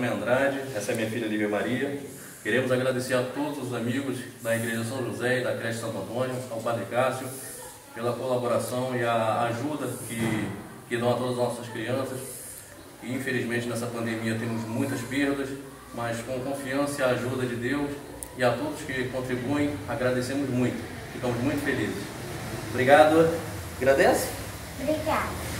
Nome é Andrade, essa é minha filha Lívia Maria. Queremos agradecer a todos os amigos da Igreja São José e da Creche Santo Antônio, ao Padre Cássio, pela colaboração e a ajuda que, que dão a todas as nossas crianças. E, infelizmente nessa pandemia temos muitas perdas, mas com confiança e a ajuda de Deus e a todos que contribuem, agradecemos muito. Ficamos muito felizes. Obrigado. Agradece? Obrigada.